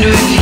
knew